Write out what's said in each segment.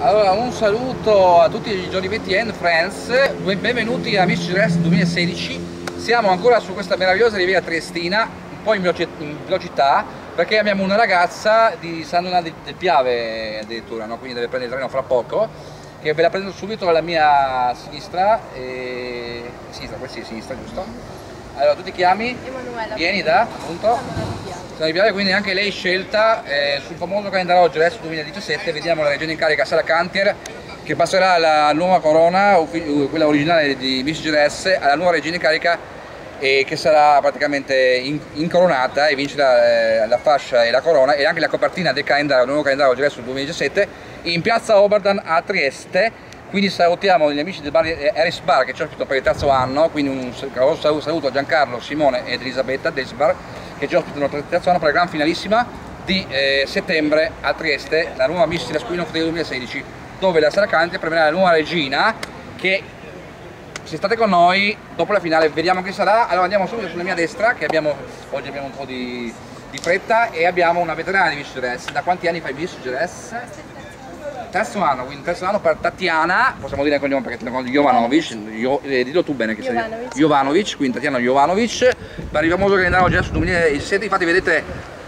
Allora, un saluto a tutti i Giolivetti and Friends, benvenuti a Miss Dress 2016. Siamo ancora su questa meravigliosa riviera triestina, un po' in velocità, perché abbiamo una ragazza di San Donato del Piave addirittura, no? quindi deve prendere il treno fra poco, che ve la prendo subito alla mia sinistra, e... sinistra, questa sì, sinistra, giusto? Allora, tu ti chiami? Emanuela. Vieni da, appunto? San Piave, quindi anche lei scelta eh, sul famoso calendario adesso 2017, vediamo la regione in carica Sara Cantier che passerà la nuova corona, quella originale di Miss GRS, alla nuova regina in carica e che sarà praticamente incoronata e vincerà eh, la fascia e la corona e anche la copertina del calendario, nuovo calendario GRS 2017 in piazza Oberdan a Trieste quindi salutiamo gli amici del bar Eris Bar che ci ospitano per il terzo anno quindi un saluto a Giancarlo, Simone ed Elisabetta del Bar che ci ospitano per il terzo anno per la gran finalissima di eh, settembre a Trieste la nuova Miss Squeen of 2016 dove la Saracante premierà la nuova regina che se state con noi dopo la finale vediamo chi sarà allora andiamo subito sulla mia destra che abbiamo oggi abbiamo un po' di, di fretta e abbiamo una veterana di Miss Dress da quanti anni fai Miss Dress? Terzo anno, quindi terzo anno per Tatiana, possiamo dire il cognome perché te Jovanovic, Io, eh, dillo tu bene che Jovanovic. sei Jovanovic, quindi Tatiana Jovanovic, per il famoso calendario GS 2017, infatti vedete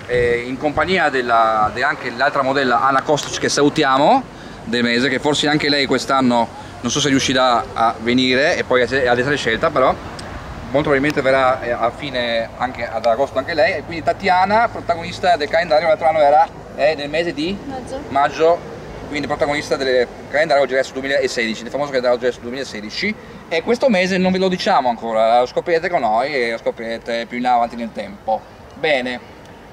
eh, in compagnia della, de anche l'altra modella Anna Kostic che salutiamo del mese, che forse anche lei quest'anno non so se riuscirà a venire e poi ad essere scelta, però molto probabilmente verrà eh, a fine anche ad agosto anche lei. E quindi Tatiana protagonista del calendario l'altro anno era eh, nel mese di maggio, maggio quindi protagonista del calendario GS 2016, del famoso calendario GS 2016 e questo mese non ve lo diciamo ancora, lo scoprirete con noi e lo scoprirete più in avanti nel tempo. Bene,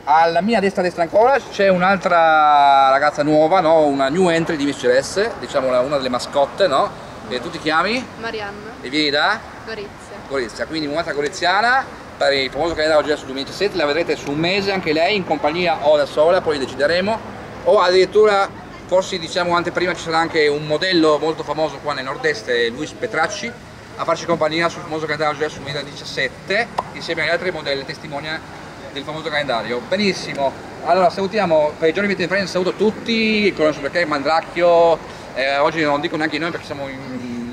alla mia destra destra ancora c'è un'altra ragazza nuova, no? una new entry di Miss CS, diciamo una delle mascotte, no? E tu ti chiami? Marianna. E vieni da? Gorizia. Gorizia, quindi un'altra goriziana per il famoso calendario GS 2017, la vedrete su un mese anche lei in compagnia o da sola, poi decideremo, o addirittura forse diciamo anteprima ci sarà anche un modello molto famoso qua nel nord-est, Luis Petracci, a farci compagnia sul famoso calendario GS 2017 insieme agli altri modelli testimonia del famoso calendario. Benissimo, allora salutiamo per i giorni di Friends, saluto tutti, conosco perché Mandracchio, eh, oggi non dico neanche noi perché siamo in,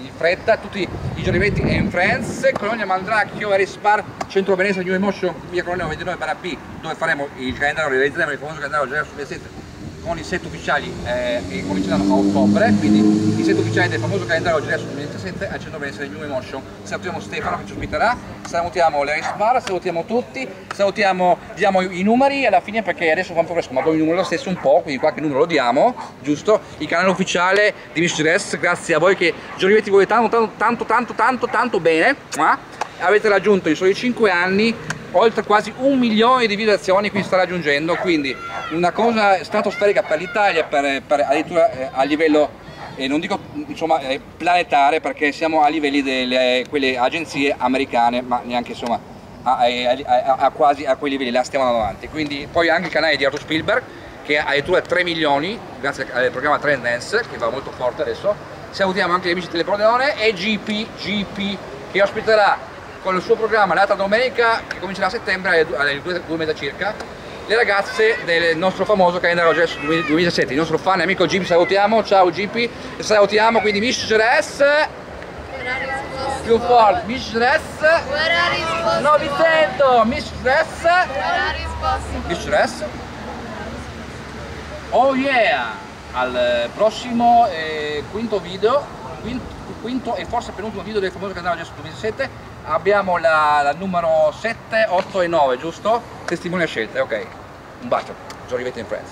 in fretta, tutti i giorni 20 and Friends, Colonia Mandracchio, Spar, Centro Venezia, New Emotion, via Colonia 29 barra B, dove faremo il calendario, realizzeremo il famoso calendario GS 2017 con i set ufficiali eh, che cominceranno a ottobre, quindi i set ufficiali del famoso calendario GS 2017 al centro benessere New Emotion. Salutiamo Stefano che ci ospiterà, salutiamo l'Ace Bar, salutiamo tutti, salutiamo, diamo i numeri alla fine perché adesso fa un po' fresco, ma poi il numero lo stesso un po', quindi qualche numero lo diamo, giusto? Il canale ufficiale di Miss Dress, grazie a voi che Giorgetti vuole tanto tanto tanto tanto tanto tanto bene, eh? avete raggiunto in soli 5 anni oltre quasi un milione di visualizzazioni qui sta raggiungendo, quindi una cosa stratosferica per l'Italia, per, per, addirittura eh, a livello eh, non dico insomma, eh, planetario perché siamo a livelli delle quelle agenzie americane, ma neanche insomma a, a, a, quasi a quei livelli, là stiamo avanti. Quindi poi anche il canale di Arthur Spielberg che ha addirittura 3 milioni grazie al programma Trend Dance che va molto forte adesso. Salutiamo anche gli amici di Teleprodeone e GP, GP che ospiterà con il suo programma l'altra domenica che comincerà a settembre alle 2, 2 mesi circa le ragazze del nostro famoso calendario GS 2017 il nostro fan e amico Jeep salutiamo. Ciao GP salutiamo quindi Miss Dress più forte Miss Dress no vi sento Miss Dress Miss Dress oh yeah. Al prossimo eh, quinto video quinto, quinto e forse penultimo video del famoso calendario GS 2017 abbiamo la, la, numero 7, 8 e 9, giusto? Testimoni a scelte, ok. Un bacio, ci arrivate in Friends.